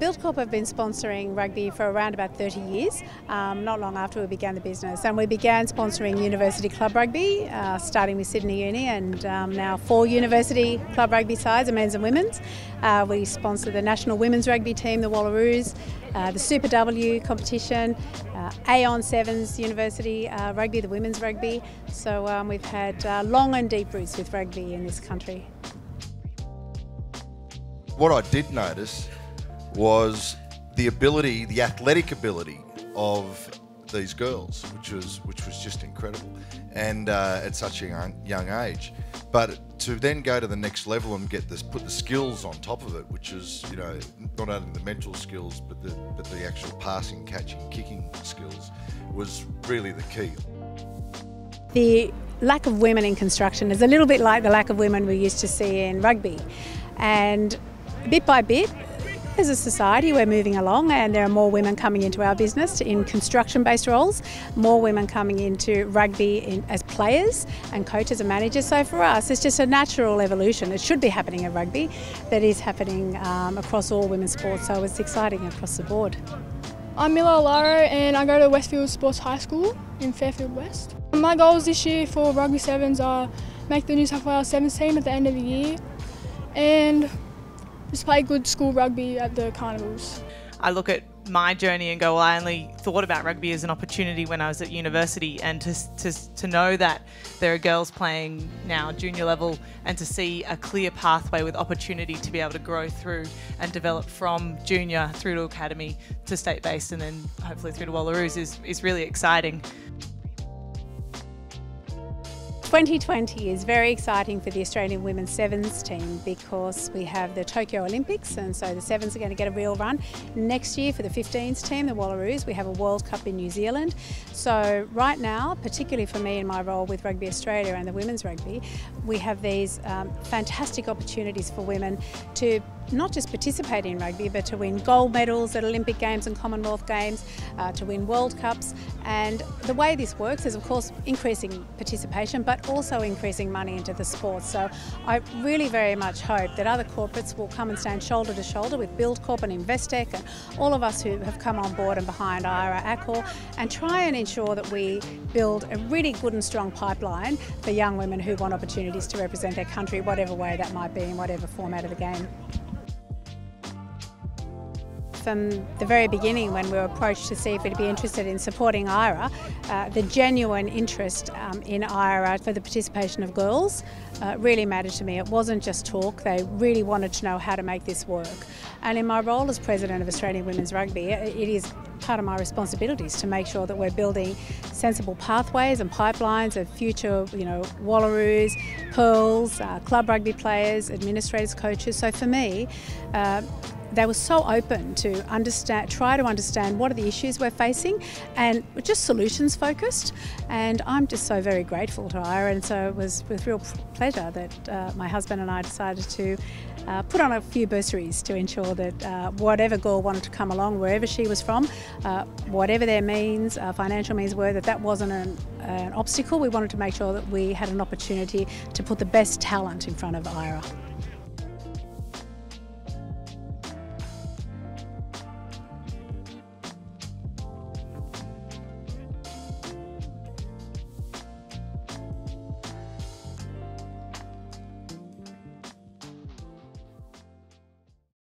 Buildcorp have been sponsoring rugby for around about 30 years, um, not long after we began the business. And we began sponsoring university club rugby, uh, starting with Sydney Uni, and um, now four university club rugby sides, men's and women's. Uh, we sponsor the national women's rugby team, the Wallaroos, uh, the Super W competition, uh, Aon Sevens University uh, rugby, the women's rugby. So um, we've had uh, long and deep roots with rugby in this country. What I did notice was the ability, the athletic ability of these girls, which was which was just incredible, and uh, at such a young, young age. But to then go to the next level and get this, put the skills on top of it, which is you know not only the mental skills but the but the actual passing, catching, kicking skills, was really the key. The lack of women in construction is a little bit like the lack of women we used to see in rugby, and bit by bit as a society, we're moving along, and there are more women coming into our business in construction based roles, more women coming into rugby in, as players and coaches and managers. So for us, it's just a natural evolution. It should be happening in rugby, that is happening um, across all women's sports, so it's exciting across the board. I'm Mila Alaro and I go to Westfield Sports High School in Fairfield West. My goals this year for Rugby Sevens are make the New South Wales Sevens team at the end of the year and just play good school rugby at the carnivals. I look at my journey and go, well, I only thought about rugby as an opportunity when I was at university, and to, to, to know that there are girls playing now junior level and to see a clear pathway with opportunity to be able to grow through and develop from junior through to academy to state based and then hopefully through to Wallaroos is, is really exciting. 2020 is very exciting for the Australian women's sevens team because we have the Tokyo Olympics and so the sevens are going to get a real run. Next year for the 15s team, the Wallaroos, we have a World Cup in New Zealand. So right now, particularly for me in my role with Rugby Australia and the women's rugby, we have these um, fantastic opportunities for women to not just participate in rugby but to win gold medals at Olympic Games and Commonwealth Games, uh, to win World Cups and the way this works is of course increasing participation but also increasing money into the sport. So I really very much hope that other corporates will come and stand shoulder to shoulder with Buildcorp and Investec and all of us who have come on board and behind IRA Accor and try and ensure that we build a really good and strong pipeline for young women who want opportunities to represent their country, whatever way that might be in whatever format of the game from the very beginning when we were approached to see if we'd be interested in supporting IRA, uh, the genuine interest um, in IRA for the participation of girls uh, really mattered to me. It wasn't just talk, they really wanted to know how to make this work. And in my role as President of Australian Women's Rugby, it is part of my responsibilities to make sure that we're building sensible pathways and pipelines of future, you know, Wallaroos, Pearls, uh, club rugby players, administrators, coaches. So for me, uh, they were so open to understand, try to understand what are the issues we're facing, and just solutions focused. And I'm just so very grateful to Ira and so it was with real pleasure that uh, my husband and I decided to uh, put on a few bursaries to ensure that uh, whatever girl wanted to come along, wherever she was from, uh, whatever their means, uh, financial means were, that that wasn't an, an obstacle. We wanted to make sure that we had an opportunity to put the best talent in front of IRAA.